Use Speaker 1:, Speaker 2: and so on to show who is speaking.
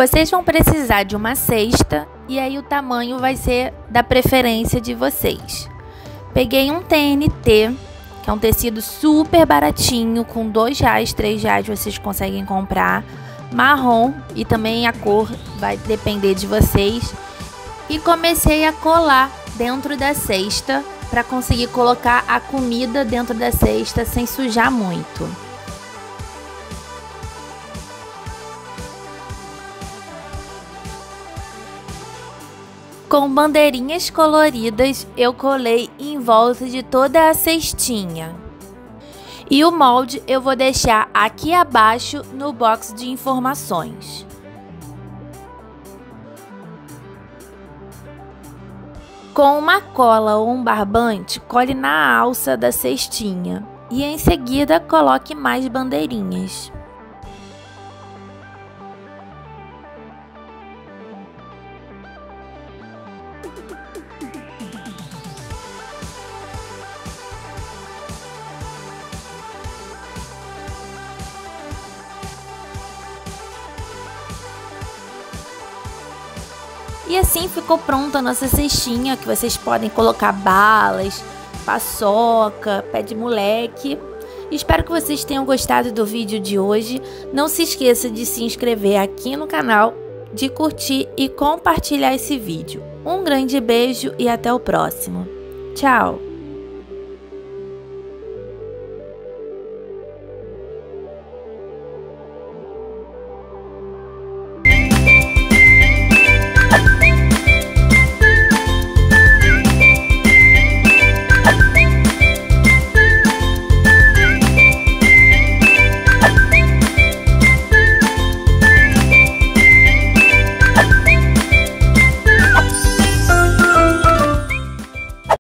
Speaker 1: Vocês vão precisar de uma cesta e aí o tamanho vai ser da preferência de vocês. Peguei um TNT, que é um tecido super baratinho, com dois reais, três reais vocês conseguem comprar. Marrom e também a cor vai depender de vocês. E comecei a colar dentro da cesta para conseguir colocar a comida dentro da cesta sem sujar muito. Com bandeirinhas coloridas, eu colei em volta de toda a cestinha. E o molde eu vou deixar aqui abaixo no box de informações. Com uma cola ou um barbante, cole na alça da cestinha e em seguida coloque mais bandeirinhas. E assim ficou pronta a nossa cestinha, que vocês podem colocar balas, paçoca, pé de moleque. Espero que vocês tenham gostado do vídeo de hoje. Não se esqueça de se inscrever aqui no canal, de curtir e compartilhar esse vídeo. Um grande beijo e até o próximo. Tchau!